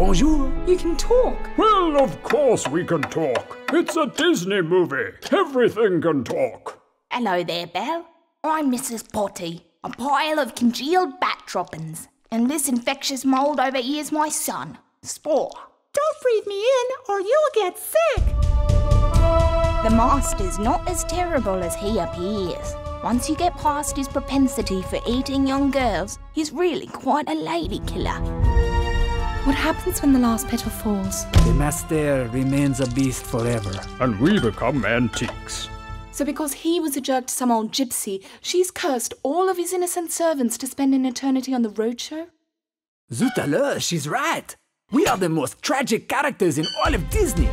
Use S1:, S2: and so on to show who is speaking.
S1: Bonjour.
S2: You can talk.
S3: Well, of course we can talk. It's a Disney movie. Everything can talk.
S4: Hello there, Belle. I'm Mrs. Potty, a pile of congealed bat droppings. And this infectious mold over here's my son, Spore.
S2: Don't breathe me in or you'll get sick.
S4: The master's not as terrible as he appears. Once you get past his propensity for eating young girls, he's really quite a lady killer.
S2: What happens when the last petal falls?
S1: The master remains a beast forever.
S3: And we become antiques.
S2: So, because he was a jerk to some old gypsy, she's cursed all of his innocent servants to spend an eternity on the roadshow?
S1: Zut alors, she's right. We are the most tragic characters in all of Disney.